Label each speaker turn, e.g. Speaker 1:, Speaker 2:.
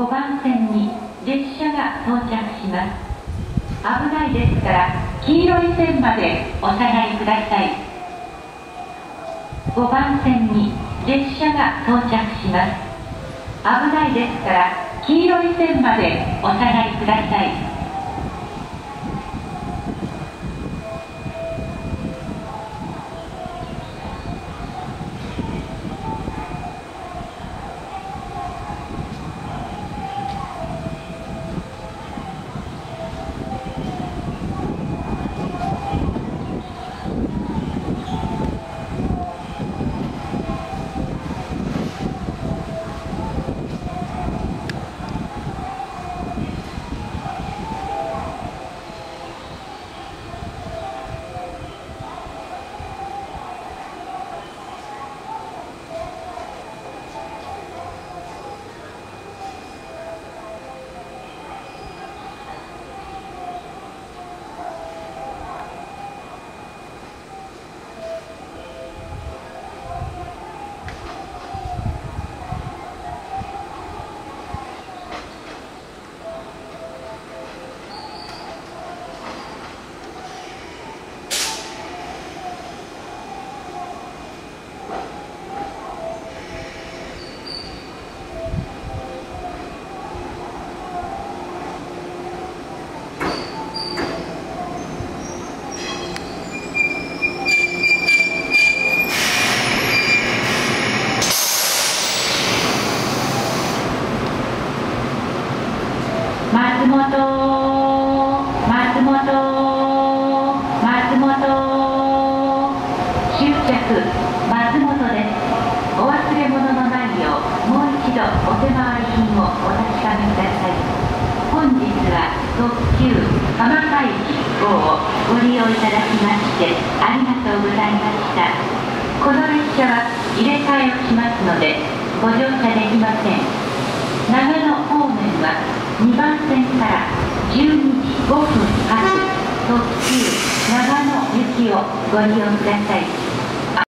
Speaker 1: 5番線に列車が到着します。危ないですから黄色い線までお下がりください。5番線に列車が到着します。危ないですから黄色い線までお下がりください。松本。松本。松本。終着。松本です。お忘れ物のないようもう一度お手回り品をお確かめください。本日は特急浜海駅号をご利用いただきましてありがとうございました。この列車は入れ替えをしますのでご乗車できません。長野2番線から12時5分発特急長野行きをご利用ください。